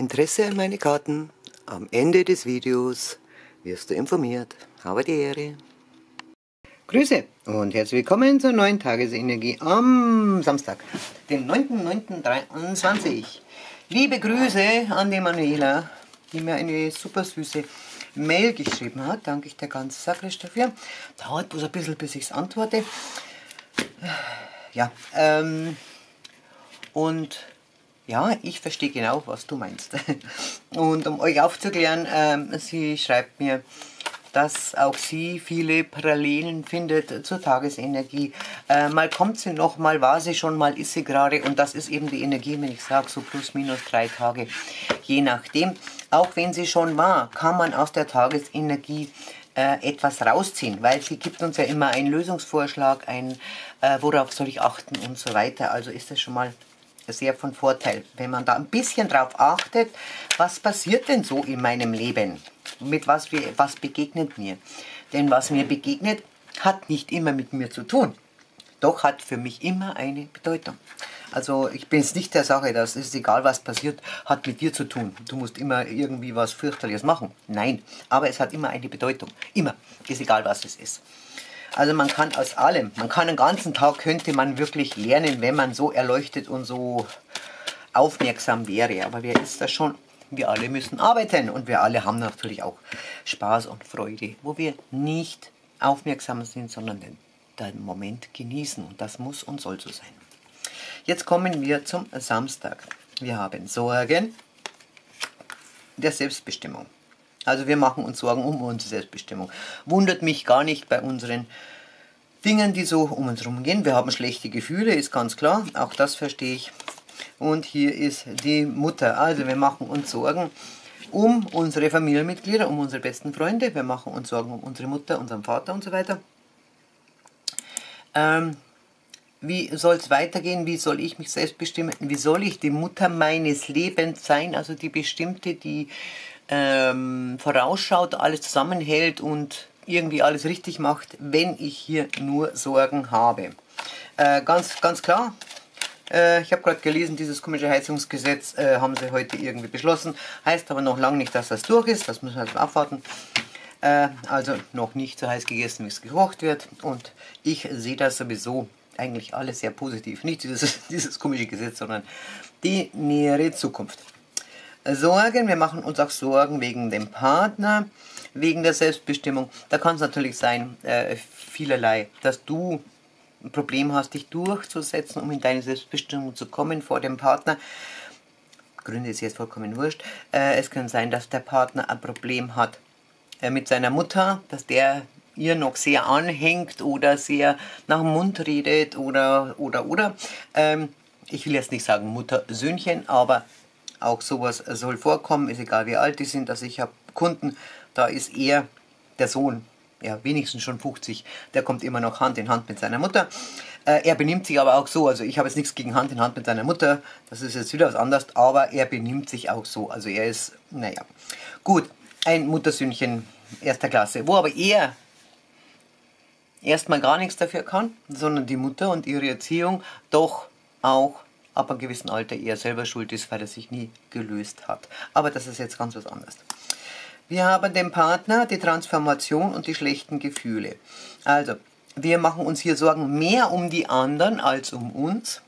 Interesse an meine Karten? Am Ende des Videos wirst du informiert. Habe die Ehre. Grüße und herzlich willkommen zur neuen Tagesenergie am Samstag, den 9.9.23. Liebe Grüße an die Manuela, die mir eine super süße Mail geschrieben hat. Danke ich dir ganz sakrisch dafür. Dauert bloß ein bisschen, bis ich es antworte. Ja, ähm, und ja, ich verstehe genau, was du meinst. Und um euch aufzuklären, ähm, sie schreibt mir, dass auch sie viele Parallelen findet zur Tagesenergie. Äh, mal kommt sie noch, mal war sie schon, mal ist sie gerade. Und das ist eben die Energie, wenn ich sage, so plus minus drei Tage, je nachdem. Auch wenn sie schon war, kann man aus der Tagesenergie äh, etwas rausziehen, weil sie gibt uns ja immer einen Lösungsvorschlag, ein, äh, worauf soll ich achten und so weiter. Also ist das schon mal sehr von Vorteil, wenn man da ein bisschen drauf achtet, was passiert denn so in meinem Leben? Mit was, was begegnet mir? Denn was mir begegnet, hat nicht immer mit mir zu tun. Doch hat für mich immer eine Bedeutung. Also ich bin jetzt nicht der Sache, dass es egal was passiert, hat mit dir zu tun. Du musst immer irgendwie was fürchterliches machen. Nein, aber es hat immer eine Bedeutung. Immer. Ist egal was es ist. Also man kann aus allem, man kann den ganzen Tag, könnte man wirklich lernen, wenn man so erleuchtet und so aufmerksam wäre. Aber wer ist das schon? Wir alle müssen arbeiten und wir alle haben natürlich auch Spaß und Freude, wo wir nicht aufmerksam sind, sondern den, den Moment genießen. Und das muss und soll so sein. Jetzt kommen wir zum Samstag. Wir haben Sorgen der Selbstbestimmung. Also wir machen uns Sorgen um unsere Selbstbestimmung. Wundert mich gar nicht bei unseren Dingen, die so um uns herum gehen. Wir haben schlechte Gefühle, ist ganz klar. Auch das verstehe ich. Und hier ist die Mutter. Also wir machen uns Sorgen um unsere Familienmitglieder, um unsere besten Freunde. Wir machen uns Sorgen um unsere Mutter, unseren Vater und so weiter. Ähm, wie soll es weitergehen? Wie soll ich mich selbst bestimmen? Wie soll ich die Mutter meines Lebens sein? Also die Bestimmte, die ähm, vorausschaut, alles zusammenhält und irgendwie alles richtig macht, wenn ich hier nur Sorgen habe. Äh, ganz, ganz klar, äh, ich habe gerade gelesen, dieses komische Heizungsgesetz äh, haben sie heute irgendwie beschlossen. Heißt aber noch lange nicht, dass das durch ist. Das müssen wir also abwarten. Äh, also noch nicht so heiß gegessen, wie es gekocht wird. Und ich sehe das sowieso eigentlich alles sehr positiv. Nicht dieses, dieses komische Gesetz, sondern die nähere Zukunft. Sorgen, wir machen uns auch Sorgen wegen dem Partner, wegen der Selbstbestimmung. Da kann es natürlich sein, äh, vielerlei, dass du ein Problem hast, dich durchzusetzen, um in deine Selbstbestimmung zu kommen vor dem Partner. Gründe ist jetzt vollkommen wurscht. Äh, es kann sein, dass der Partner ein Problem hat äh, mit seiner Mutter, dass der ihr noch sehr anhängt oder sehr nach dem Mund redet oder oder oder. Ähm, ich will jetzt nicht sagen Mutter-Söhnchen, aber auch sowas soll vorkommen, ist egal wie alt die sind. Also ich habe Kunden, da ist er der Sohn, ja wenigstens schon 50, der kommt immer noch Hand in Hand mit seiner Mutter. Äh, er benimmt sich aber auch so, also ich habe jetzt nichts gegen Hand in Hand mit seiner Mutter, das ist jetzt wieder was anderes, aber er benimmt sich auch so. Also er ist, naja, gut, ein Muttersöhnchen erster Klasse, wo aber er erstmal gar nichts dafür kann, sondern die Mutter und ihre Erziehung doch auch ab einem gewissen Alter eher selber schuld ist, weil er sich nie gelöst hat. Aber das ist jetzt ganz was anderes. Wir haben den Partner, die Transformation und die schlechten Gefühle. Also, wir machen uns hier Sorgen mehr um die anderen als um uns.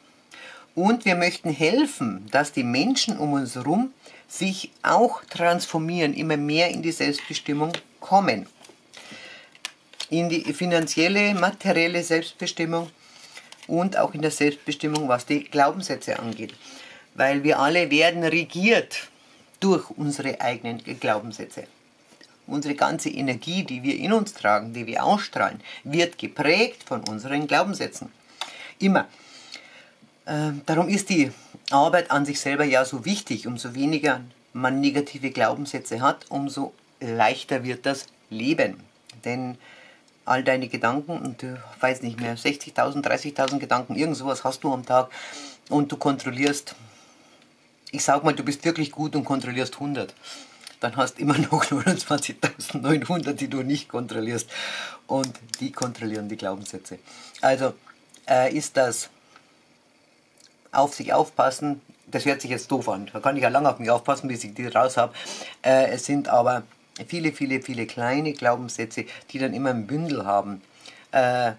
Und wir möchten helfen, dass die Menschen um uns herum sich auch transformieren, immer mehr in die Selbstbestimmung kommen. In die finanzielle, materielle Selbstbestimmung und auch in der Selbstbestimmung, was die Glaubenssätze angeht. Weil wir alle werden regiert durch unsere eigenen Glaubenssätze. Unsere ganze Energie, die wir in uns tragen, die wir ausstrahlen, wird geprägt von unseren Glaubenssätzen. Immer. Äh, darum ist die Arbeit an sich selber ja so wichtig. Umso weniger man negative Glaubenssätze hat, umso leichter wird das Leben. Denn all deine Gedanken und du weißt nicht mehr, 60.000, 30.000 Gedanken, irgend sowas hast du am Tag und du kontrollierst, ich sag mal, du bist wirklich gut und kontrollierst 100. Dann hast immer noch 29.900, die du nicht kontrollierst. Und die kontrollieren die Glaubenssätze. Also äh, ist das auf sich aufpassen, das hört sich jetzt doof an. Da kann ich ja lange auf mich aufpassen, bis ich die raus habe. Äh, es sind aber viele, viele, viele kleine Glaubenssätze, die dann immer ein Bündel haben. Äh,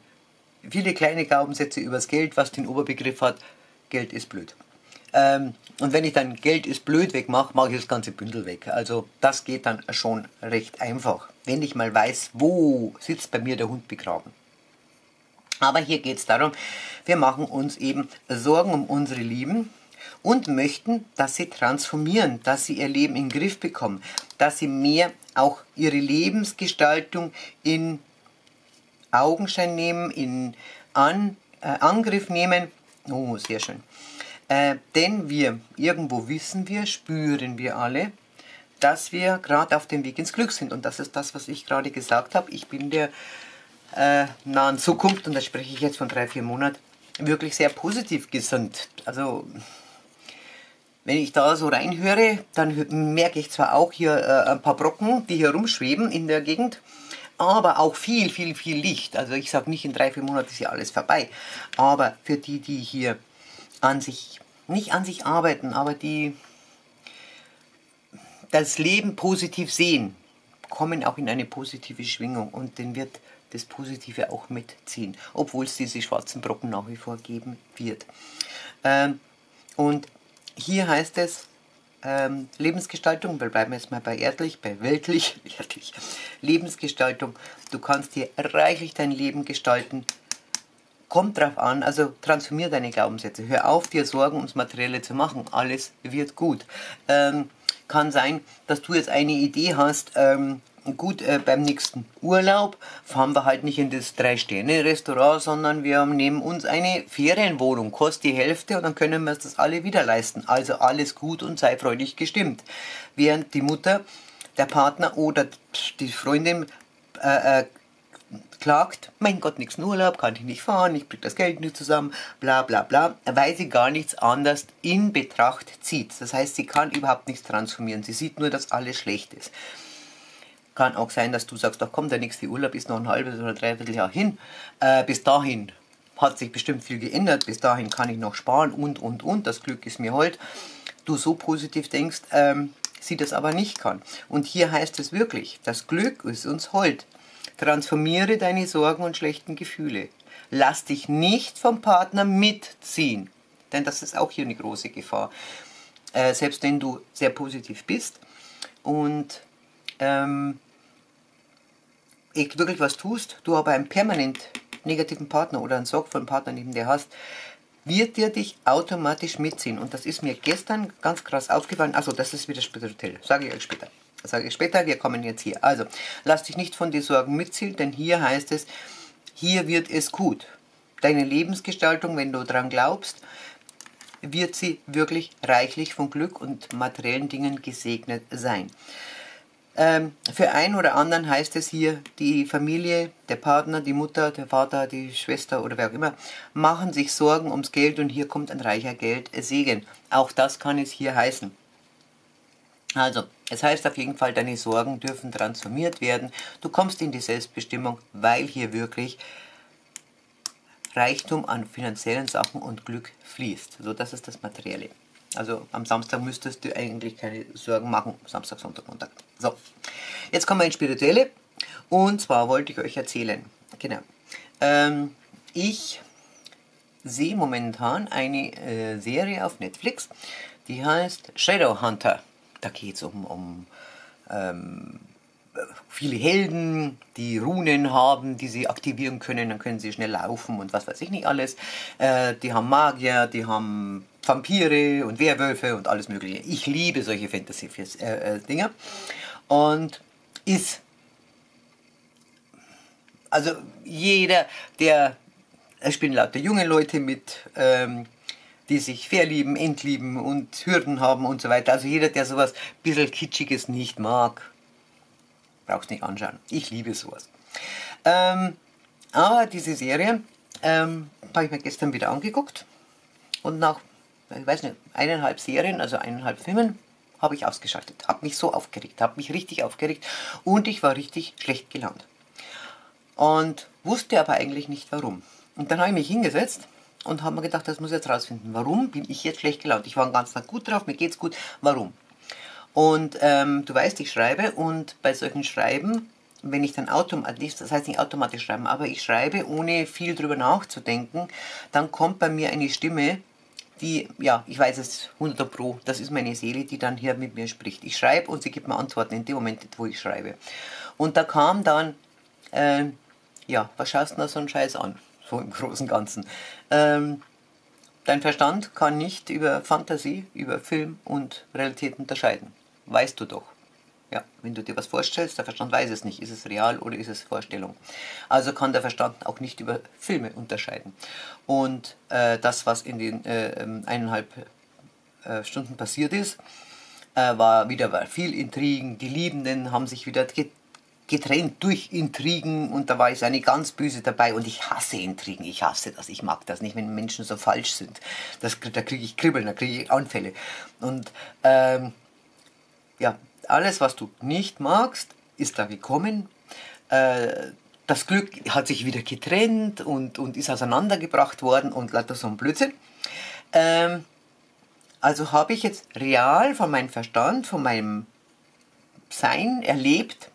viele kleine Glaubenssätze übers Geld, was den Oberbegriff hat, Geld ist blöd. Ähm, und wenn ich dann Geld ist blöd wegmache, mache ich das ganze Bündel weg. Also das geht dann schon recht einfach, wenn ich mal weiß, wo sitzt bei mir der Hund begraben. Aber hier geht es darum, wir machen uns eben Sorgen um unsere Lieben und möchten, dass sie transformieren, dass sie ihr Leben in den Griff bekommen, dass sie mehr auch ihre Lebensgestaltung in Augenschein nehmen, in An, äh, Angriff nehmen. Oh, sehr schön. Äh, denn wir, irgendwo wissen wir, spüren wir alle, dass wir gerade auf dem Weg ins Glück sind. Und das ist das, was ich gerade gesagt habe. Ich bin der äh, nahen Zukunft, und da spreche ich jetzt von drei, vier Monaten, wirklich sehr positiv gesinnt. Also wenn ich da so reinhöre, dann merke ich zwar auch hier äh, ein paar Brocken, die hier rumschweben in der Gegend, aber auch viel, viel, viel Licht. Also ich sage nicht, in drei, vier Monaten ist ja alles vorbei. Aber für die, die hier an sich, nicht an sich arbeiten, aber die das Leben positiv sehen, kommen auch in eine positive Schwingung und den wird das Positive auch mitziehen, obwohl es diese schwarzen Brocken nach wie vor geben wird. Ähm, und hier heißt es ähm, Lebensgestaltung, wir bleiben jetzt mal bei erdlich, bei weltlich, erdlich, Lebensgestaltung. Du kannst hier reichlich dein Leben gestalten. Kommt drauf an, also transformier deine Glaubenssätze. Hör auf, dir Sorgen ums Materielle zu machen. Alles wird gut. Ähm, kann sein, dass du jetzt eine Idee hast, ähm, gut, äh, beim nächsten Urlaub fahren wir halt nicht in das Drei-Sterne-Restaurant, sondern wir nehmen uns eine Ferienwohnung, kostet die Hälfte und dann können wir uns das alle wieder leisten. Also alles gut und sei freudig gestimmt. Während die Mutter, der Partner oder die Freundin äh, äh, klagt, mein Gott, nächsten Urlaub, kann ich nicht fahren, ich krieg das Geld nicht zusammen, bla bla bla, weil sie gar nichts anders in Betracht zieht. Das heißt, sie kann überhaupt nichts transformieren. Sie sieht nur, dass alles schlecht ist. Kann auch sein, dass du sagst, ach komm, der nächste Urlaub ist noch ein halbes oder dreiviertel Jahr hin. Äh, bis dahin hat sich bestimmt viel geändert. Bis dahin kann ich noch sparen und, und, und. Das Glück ist mir hold. Du so positiv denkst, ähm, sie das aber nicht kann. Und hier heißt es wirklich, das Glück ist uns hold. Transformiere deine Sorgen und schlechten Gefühle. Lass dich nicht vom Partner mitziehen. Denn das ist auch hier eine große Gefahr. Äh, selbst wenn du sehr positiv bist und ähm, wirklich was tust, du aber einen permanent negativen Partner oder einen sorgvollen Partner neben dir hast, wird dir dich automatisch mitziehen. Und das ist mir gestern ganz krass aufgefallen. Also, das ist wieder spirituell. Sage ich euch später. Sage ich später. Wir kommen jetzt hier. Also, lass dich nicht von den Sorgen mitziehen, denn hier heißt es, hier wird es gut. Deine Lebensgestaltung, wenn du daran glaubst, wird sie wirklich reichlich von Glück und materiellen Dingen gesegnet sein. Ähm, für einen oder anderen heißt es hier, die Familie, der Partner, die Mutter, der Vater, die Schwester oder wer auch immer, machen sich Sorgen ums Geld und hier kommt ein reicher Geldsegen. Auch das kann es hier heißen. Also, es heißt auf jeden Fall, deine Sorgen dürfen transformiert werden. Du kommst in die Selbstbestimmung, weil hier wirklich Reichtum an finanziellen Sachen und Glück fließt. So, das ist das Materielle. Also am Samstag müsstest du eigentlich keine Sorgen machen. Samstag, Sonntag, Montag. So, jetzt kommen wir ins Spirituelle. Und zwar wollte ich euch erzählen. Genau. Ähm, ich sehe momentan eine äh, Serie auf Netflix, die heißt Shadow Hunter. Da geht es um, um ähm, viele Helden, die Runen haben, die sie aktivieren können, dann können sie schnell laufen und was weiß ich nicht alles. Äh, die haben Magier, die haben Vampire und Werwölfe und alles mögliche. Ich liebe solche Fantasy-Dinger. Äh, und ist, also jeder, der, es spielen lauter junge Leute mit, ähm, die sich verlieben, entlieben und Hürden haben und so weiter. Also jeder, der sowas ein bisschen Kitschiges nicht mag, brauchst nicht anschauen. Ich liebe sowas. Ähm, aber diese Serie ähm, habe ich mir gestern wieder angeguckt und nach ich weiß nicht, eineinhalb Serien, also eineinhalb Filmen, habe ich ausgeschaltet. Habe mich so aufgeregt, habe mich richtig aufgeregt und ich war richtig schlecht gelaunt. Und wusste aber eigentlich nicht warum. Und dann habe ich mich hingesetzt und habe mir gedacht, das muss ich jetzt rausfinden. Warum bin ich jetzt schlecht gelaunt? Ich war den ganzen Tag gut drauf, mir geht's gut. Warum? Und ähm, du weißt, ich schreibe und bei solchen Schreiben, wenn ich dann automatisch, das heißt nicht automatisch schreiben, aber ich schreibe, ohne viel drüber nachzudenken, dann kommt bei mir eine Stimme, die, ja, ich weiß es 100 Pro, das ist meine Seele, die dann hier mit mir spricht. Ich schreibe und sie gibt mir Antworten in dem Moment, wo ich schreibe. Und da kam dann, äh, ja, was schaust du da so einen Scheiß an? So im Großen und Ganzen. Ähm, dein Verstand kann nicht über Fantasie, über Film und Realität unterscheiden. Weißt du doch. Ja, wenn du dir was vorstellst, der Verstand weiß es nicht, ist es real oder ist es Vorstellung. Also kann der Verstand auch nicht über Filme unterscheiden. Und äh, das, was in den äh, ähm, eineinhalb äh, Stunden passiert ist, äh, war wieder viel Intrigen. Die Liebenden haben sich wieder getrennt durch Intrigen und da war ich eine ganz böse dabei und ich hasse Intrigen, ich hasse das, ich mag das nicht, wenn Menschen so falsch sind. Das, da kriege ich Kribbeln, da kriege ich Anfälle. Und ähm, ja, alles, was du nicht magst, ist da gekommen. Äh, das Glück hat sich wieder getrennt und, und ist auseinandergebracht worden und lauter so ein Blödsinn. Ähm, also habe ich jetzt real von meinem Verstand, von meinem Sein erlebt,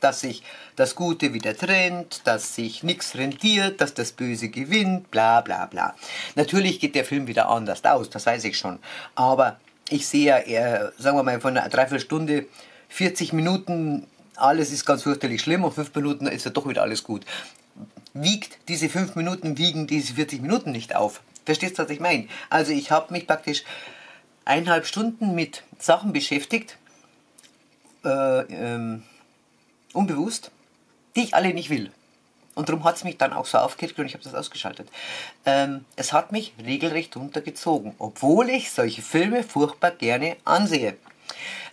dass sich das Gute wieder trennt, dass sich nichts rentiert, dass das Böse gewinnt, bla bla bla. Natürlich geht der Film wieder anders aus, das weiß ich schon. Aber ich sehe ja, eher, sagen wir mal, von einer Dreiviertelstunde 40 Minuten, alles ist ganz fürchterlich schlimm und 5 Minuten ist ja doch wieder alles gut. Wiegt diese 5 Minuten, wiegen diese 40 Minuten nicht auf. Verstehst du, was ich meine? Also ich habe mich praktisch eineinhalb Stunden mit Sachen beschäftigt, äh, ähm, unbewusst, die ich alle nicht will. Und darum hat es mich dann auch so aufgeregt und ich habe das ausgeschaltet. Ähm, es hat mich regelrecht runtergezogen, obwohl ich solche Filme furchtbar gerne ansehe.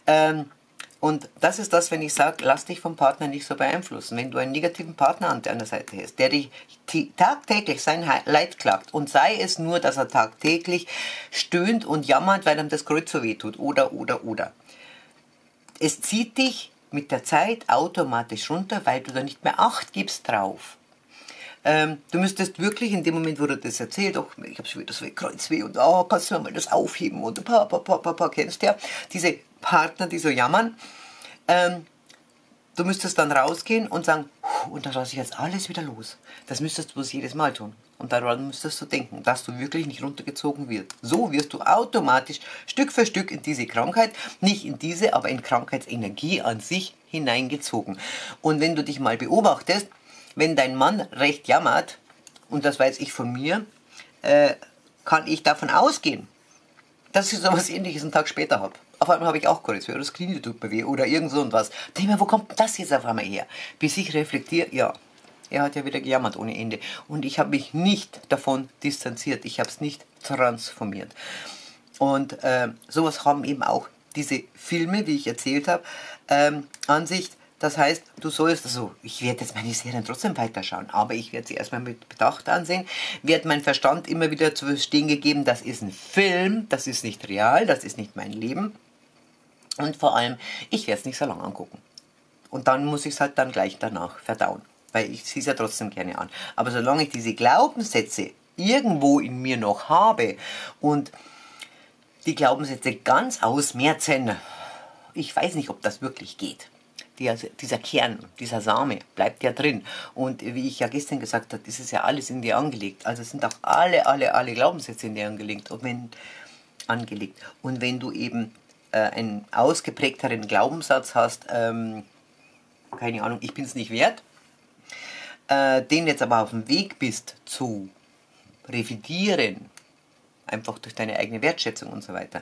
Ähm, und das ist das, wenn ich sage, lass dich vom Partner nicht so beeinflussen. Wenn du einen negativen Partner an deiner Seite hast, der dich tagtäglich sein Leid klagt und sei es nur, dass er tagtäglich stöhnt und jammert, weil ihm das Kreuz so weh tut oder, oder, oder. Es zieht dich mit der Zeit automatisch runter, weil du da nicht mehr Acht gibst drauf. Ähm, du müsstest wirklich in dem Moment, wo du das erzählt, oh, ich habe schon wieder so ein Kreuzweh und oh, kannst du mal das aufheben und pa, pa, pa, pa, pa, kennst ja, diese Partner, die so jammern, ähm, du müsstest dann rausgehen und sagen, und da lasse ich jetzt alles wieder los. Das müsstest du bloß jedes Mal tun. Und daran müsstest du denken, dass du wirklich nicht runtergezogen wirst. So wirst du automatisch Stück für Stück in diese Krankheit, nicht in diese, aber in Krankheitsenergie an sich hineingezogen. Und wenn du dich mal beobachtest, wenn dein Mann recht jammert, und das weiß ich von mir, äh, kann ich davon ausgehen, dass ich so etwas ähnliches einen Tag später habe. Auf einmal habe ich auch Kreuzweh oder das Knie tut mir weh oder irgend so und was. Denke mir, wo kommt das jetzt auf einmal her? Bis ich reflektiere, ja, er hat ja wieder gejammert ohne Ende. Und ich habe mich nicht davon distanziert. Ich habe es nicht transformiert. Und äh, sowas haben eben auch diese Filme, wie ich erzählt habe, ähm, Ansicht. Das heißt, du sollst, also ich werde jetzt meine Serien trotzdem weiterschauen, aber ich werde sie erstmal mit Bedacht ansehen, wird mein Verstand immer wieder zu verstehen gegeben, das ist ein Film, das ist nicht real, das ist nicht mein Leben. Und vor allem, ich werde es nicht so lange angucken. Und dann muss ich es halt dann gleich danach verdauen weil ich sehe es ja trotzdem gerne an. Aber solange ich diese Glaubenssätze irgendwo in mir noch habe und die Glaubenssätze ganz ausmerzen, ich weiß nicht, ob das wirklich geht. Dieser Kern, dieser Same bleibt ja drin. Und wie ich ja gestern gesagt habe, ist es ja alles in dir angelegt. Also sind auch alle, alle, alle Glaubenssätze in dir angelegt. Und wenn, angelegt. Und wenn du eben äh, einen ausgeprägteren Glaubenssatz hast, ähm, keine Ahnung, ich bin es nicht wert, äh, den jetzt aber auf dem Weg bist zu revidieren, einfach durch deine eigene Wertschätzung und so weiter,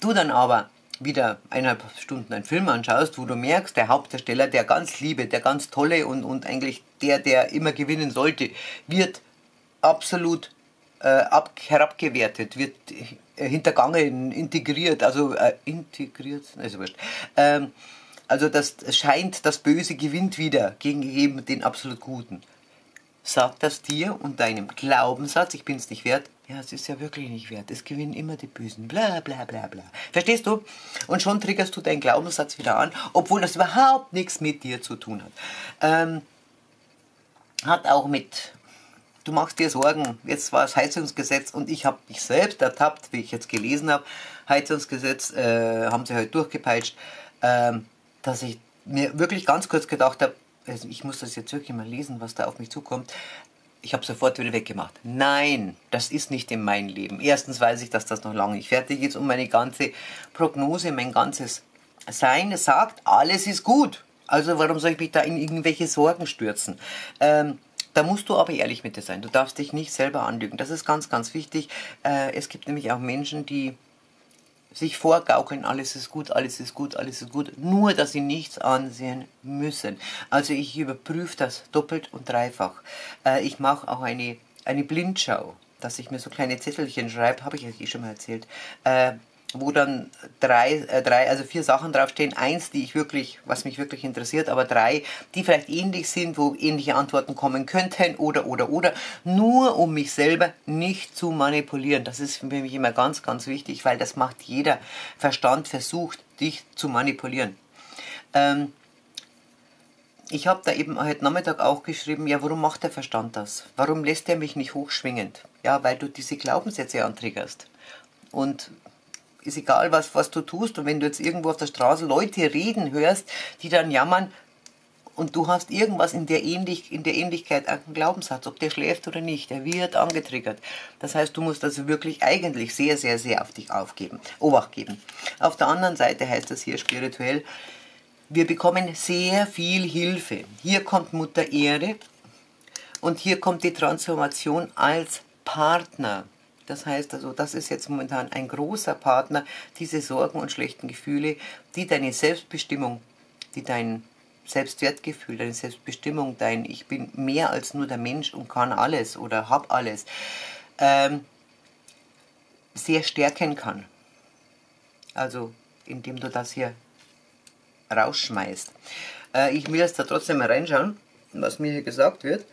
du dann aber wieder eineinhalb Stunden einen Film anschaust, wo du merkst, der Hauptdarsteller, der ganz liebe, der ganz tolle und, und eigentlich der, der immer gewinnen sollte, wird absolut äh, ab, herabgewertet, wird äh, hintergangen, integriert, also äh, integriert, also wurscht. Ähm, also das scheint, das Böse gewinnt wieder gegen den absolut Guten. Sagt das dir und deinem Glaubenssatz, ich bin es nicht wert, ja, es ist ja wirklich nicht wert. Es gewinnen immer die Bösen. Bla bla bla bla. Verstehst du? Und schon triggerst du deinen Glaubenssatz wieder an, obwohl das überhaupt nichts mit dir zu tun hat. Ähm, hat auch mit du machst dir Sorgen. Jetzt war das Heizungsgesetz und ich habe mich selbst ertappt, wie ich jetzt gelesen habe. Heizungsgesetz äh, haben sie halt durchgepeitscht, äh, dass ich mir wirklich ganz kurz gedacht habe, also ich muss das jetzt wirklich mal lesen, was da auf mich zukommt. Ich habe sofort wieder weggemacht. Nein, das ist nicht in meinem Leben. Erstens weiß ich, dass das noch lange nicht fertig ist und meine ganze Prognose, mein ganzes Sein sagt, alles ist gut. Also warum soll ich mich da in irgendwelche Sorgen stürzen? Ähm, da musst du aber ehrlich mit dir sein. Du darfst dich nicht selber anlügen. Das ist ganz, ganz wichtig. Äh, es gibt nämlich auch Menschen, die sich vorgaukeln, alles ist gut, alles ist gut, alles ist gut, nur dass sie nichts ansehen müssen. Also ich überprüfe das doppelt und dreifach. Äh, ich mache auch eine, eine Blindschau, dass ich mir so kleine Zettelchen schreibe, habe ich euch eh schon mal erzählt. Äh, wo dann drei, äh, drei, also vier Sachen draufstehen. Eins, die ich wirklich, was mich wirklich interessiert, aber drei, die vielleicht ähnlich sind, wo ähnliche Antworten kommen könnten oder, oder, oder. Nur um mich selber nicht zu manipulieren. Das ist für mich immer ganz, ganz wichtig, weil das macht jeder Verstand versucht, dich zu manipulieren. Ähm, ich habe da eben heute Nachmittag auch geschrieben, ja, warum macht der Verstand das? Warum lässt er mich nicht hochschwingend? Ja, weil du diese Glaubenssätze antriggerst. Und ist egal, was, was du tust. Und wenn du jetzt irgendwo auf der Straße Leute reden hörst, die dann jammern, und du hast irgendwas in der, Ähnlich in der Ähnlichkeit, einen Glaubenssatz, ob der schläft oder nicht, der wird angetriggert. Das heißt, du musst also wirklich eigentlich sehr, sehr, sehr auf dich aufgeben, Obacht geben. Auf der anderen Seite heißt das hier spirituell, wir bekommen sehr viel Hilfe. Hier kommt Mutter Erde und hier kommt die Transformation als Partner. Das heißt also, das ist jetzt momentan ein großer Partner, diese Sorgen und schlechten Gefühle, die deine Selbstbestimmung, die dein Selbstwertgefühl, deine Selbstbestimmung, dein Ich bin mehr als nur der Mensch und kann alles oder hab alles, ähm, sehr stärken kann. Also indem du das hier rausschmeißt. Äh, ich will jetzt da trotzdem mal reinschauen, was mir hier gesagt wird.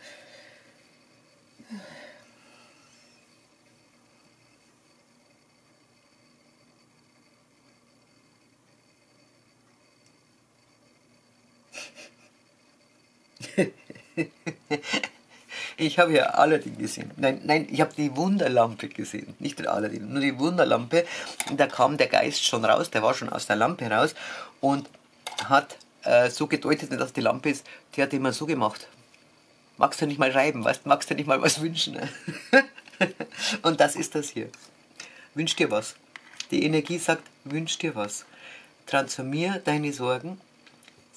ich habe ja Aladdin gesehen. Nein, nein, ich habe die Wunderlampe gesehen. Nicht der Aladdin, nur die Wunderlampe. Und da kam der Geist schon raus, der war schon aus der Lampe raus und hat äh, so gedeutet, dass die Lampe ist, die hat immer so gemacht. Magst du nicht mal schreiben, weißt, magst du nicht mal was wünschen? und das ist das hier. Wünsch dir was. Die Energie sagt, wünsch dir was. Transformier deine Sorgen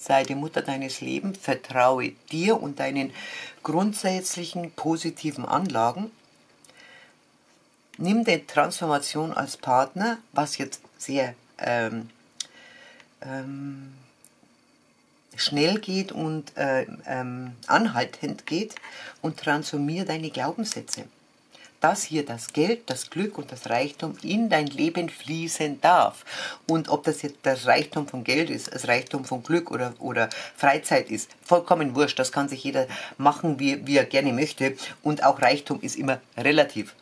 sei die Mutter deines Lebens, vertraue dir und deinen grundsätzlichen positiven Anlagen. Nimm die Transformation als Partner, was jetzt sehr ähm, ähm, schnell geht und äh, ähm, anhaltend geht und transformiere deine Glaubenssätze dass hier das Geld, das Glück und das Reichtum in dein Leben fließen darf. Und ob das jetzt das Reichtum von Geld ist, das Reichtum von Glück oder, oder Freizeit ist, vollkommen wurscht. Das kann sich jeder machen, wie, wie er gerne möchte. Und auch Reichtum ist immer relativ.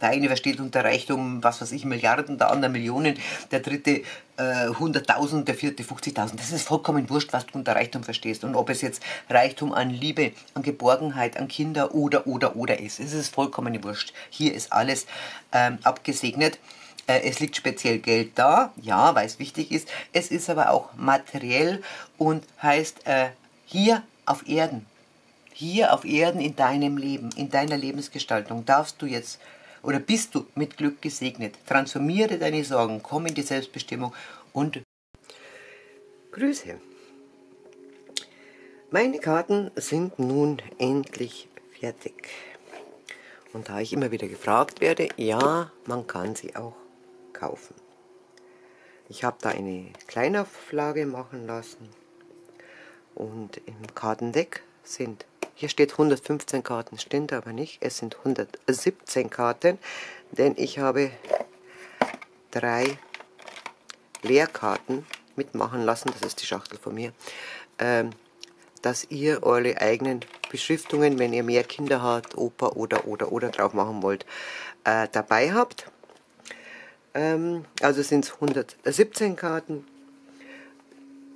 Der eine versteht unter Reichtum, was weiß ich, Milliarden, der andere Millionen, der dritte äh, 100.000, der vierte 50.000. Das ist vollkommen wurscht, was du unter Reichtum verstehst. Und ob es jetzt Reichtum an Liebe, an Geborgenheit, an Kinder oder, oder, oder ist. Es ist vollkommen wurscht. Hier ist alles ähm, abgesegnet. Äh, es liegt speziell Geld da, ja, weil es wichtig ist. Es ist aber auch materiell und heißt äh, hier auf Erden. Hier auf Erden in deinem Leben, in deiner Lebensgestaltung darfst du jetzt oder bist du mit Glück gesegnet? Transformiere deine Sorgen, komm in die Selbstbestimmung und Grüße. Meine Karten sind nun endlich fertig. Und da ich immer wieder gefragt werde, ja, man kann sie auch kaufen. Ich habe da eine Kleinauflage machen lassen und im Kartendeck sind hier steht 115 Karten, stimmt aber nicht. Es sind 117 Karten, denn ich habe drei Leerkarten mitmachen lassen. Das ist die Schachtel von mir. Ähm, dass ihr eure eigenen Beschriftungen, wenn ihr mehr Kinder habt, Opa oder oder oder drauf machen wollt, äh, dabei habt. Ähm, also sind es 117 Karten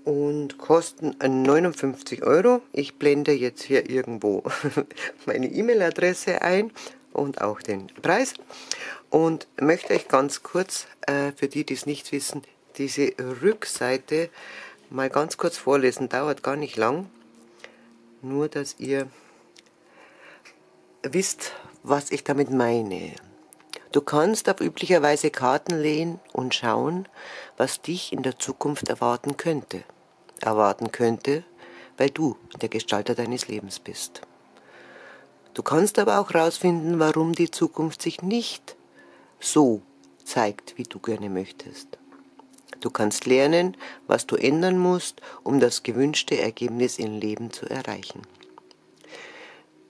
und kosten 59 Euro. Ich blende jetzt hier irgendwo meine E-Mail-Adresse ein und auch den Preis und möchte euch ganz kurz, äh, für die, die es nicht wissen, diese Rückseite mal ganz kurz vorlesen. Dauert gar nicht lang, nur dass ihr wisst, was ich damit meine. Du kannst auf üblicherweise Karten lehnen und schauen, was dich in der Zukunft erwarten könnte. Erwarten könnte, weil du der Gestalter deines Lebens bist. Du kannst aber auch herausfinden, warum die Zukunft sich nicht so zeigt, wie du gerne möchtest. Du kannst lernen, was du ändern musst, um das gewünschte Ergebnis im Leben zu erreichen.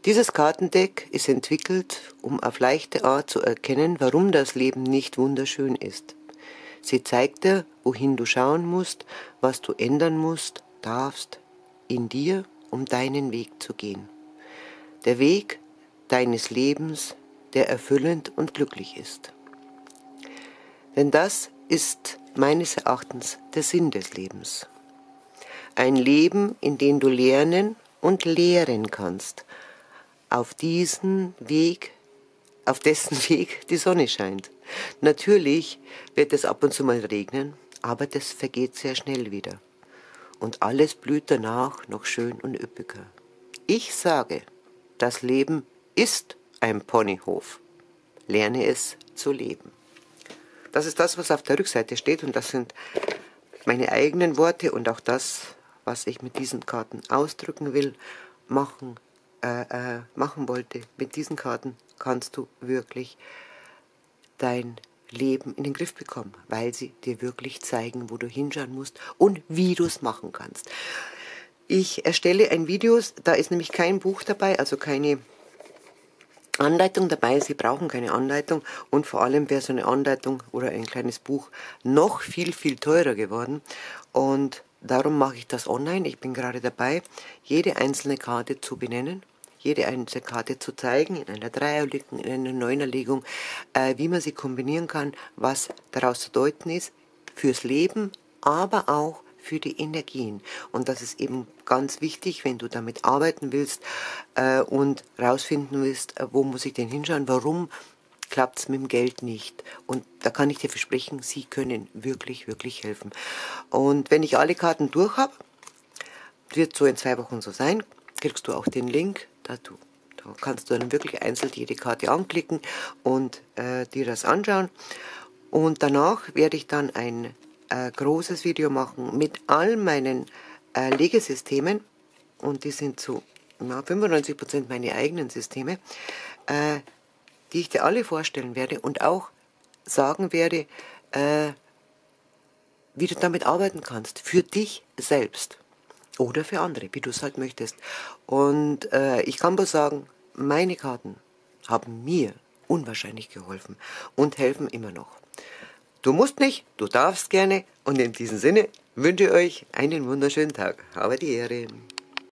Dieses Kartendeck ist entwickelt, um auf leichte Art zu erkennen, warum das Leben nicht wunderschön ist. Sie zeigt dir, wohin du schauen musst, was du ändern musst, darfst, in dir, um deinen Weg zu gehen. Der Weg deines Lebens, der erfüllend und glücklich ist. Denn das ist meines Erachtens der Sinn des Lebens. Ein Leben, in dem du lernen und lehren kannst, auf diesen Weg, auf dessen Weg die Sonne scheint. Natürlich wird es ab und zu mal regnen, aber das vergeht sehr schnell wieder. Und alles blüht danach noch schön und üppiger. Ich sage, das Leben ist ein Ponyhof. Lerne es zu leben. Das ist das, was auf der Rückseite steht und das sind meine eigenen Worte und auch das, was ich mit diesen Karten ausdrücken will, machen äh, äh, machen wollte. Mit diesen Karten kannst du wirklich dein Leben in den Griff bekommen, weil sie dir wirklich zeigen, wo du hinschauen musst und wie du es machen kannst. Ich erstelle ein Video, da ist nämlich kein Buch dabei, also keine Anleitung dabei. Sie brauchen keine Anleitung und vor allem wäre so eine Anleitung oder ein kleines Buch noch viel, viel teurer geworden. Und darum mache ich das online. Ich bin gerade dabei, jede einzelne Karte zu benennen jede einzelne Karte zu zeigen, in einer Dreierlegung, in einer Neunerlegung, äh, wie man sie kombinieren kann, was daraus zu deuten ist, fürs Leben, aber auch für die Energien. Und das ist eben ganz wichtig, wenn du damit arbeiten willst äh, und rausfinden willst, äh, wo muss ich denn hinschauen, warum klappt es mit dem Geld nicht. Und da kann ich dir versprechen, sie können wirklich, wirklich helfen. Und wenn ich alle Karten durch habe, wird so in zwei Wochen so sein, kriegst du auch den Link dazu. Da kannst du dann wirklich einzeln jede Karte anklicken und äh, dir das anschauen. Und danach werde ich dann ein äh, großes Video machen mit all meinen äh, Legesystemen. Und die sind zu ja, 95% meine eigenen Systeme, äh, die ich dir alle vorstellen werde und auch sagen werde, äh, wie du damit arbeiten kannst, für dich selbst. Oder für andere, wie du es halt möchtest. Und äh, ich kann bloß sagen, meine Karten haben mir unwahrscheinlich geholfen und helfen immer noch. Du musst nicht, du darfst gerne und in diesem Sinne wünsche ich euch einen wunderschönen Tag. Habe die Ehre.